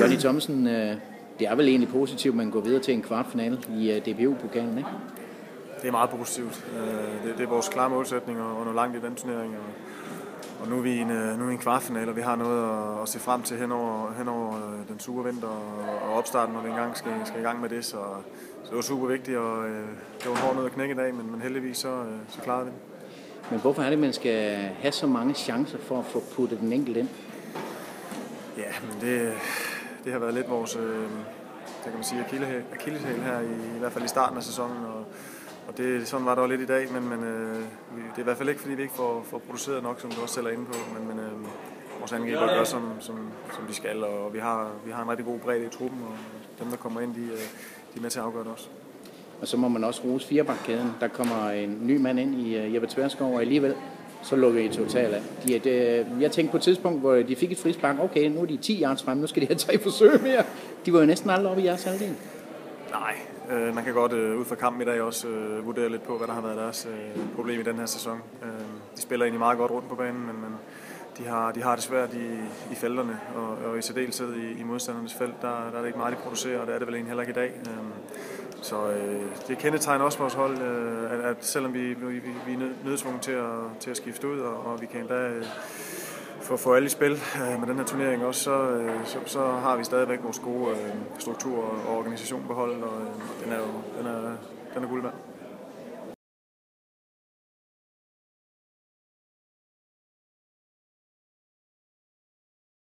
Johnny Thomsen, øh, det er vel egentlig positivt, at man går videre til en kvartfinale i øh, DBU-pokalen, ikke? Det er meget positivt. Øh, det, det er vores klare målsætning at nå langt i den turnering. Og, og nu er vi i en, nu er vi en kvartfinale, og vi har noget at, at se frem til hen over, hen over øh, den sure vinter og, og opstarten, når vi engang skal, skal i gang med det. Så, så det var super vigtigt, og det var en hård nød at knække i dag, men, men heldigvis så, så klarede vi det. Men hvorfor er det, at man skal have så mange chancer for at få puttet den enkelte ind? Ja, men det, det har været lidt vores øh, det kan man sige, akilleshæl her, i, i hvert fald i starten af sæsonen. Og, og det, sådan var det også lidt i dag, men, men øh, det er i hvert fald ikke, fordi vi ikke får, får produceret nok, som du også selv er inde på. Men, men øh, vores angriber gør, som, som, som de skal, og vi har, vi har en rigtig god bredde i truppen, og dem, der kommer ind, de, øh, de er med til at afgøre det også. Og så må man også rose firebakkæden. Der kommer en ny mand ind i uh, Jeppe Tverskov, og alligevel så lukker I totalt af. De, de, øh, jeg tænkte på et tidspunkt, hvor de fik et frispark, okay, nu er de 10 yards frem, nu skal de have tre forsøg mere. De var jo næsten aldrig oppe i jeres halvdel. Nej, øh, man kan godt øh, ud fra kampen i dag også øh, vurdere lidt på, hvad der har været deres øh, problem i den her sæson. Øh, de spiller egentlig meget godt rundt på banen, men, men de, har, de har det svært i, i felterne, og, og i særdeleshed i, i modstandernes felt, der, der er det ikke meget, de producerer, og det er det vel egentlig heller ikke i dag. Øh, så øh, det kendetegner også vores hold, øh, at, at selvom vi, vi, vi er nødtvunget til at, til at skifte ud, og, og vi kan endda øh, få, få alle i spil øh, med den her turnering også, så, øh, så, så har vi stadigvæk vores gode øh, struktur og organisation på holdet, og øh, den er jo den er, den er guld værd.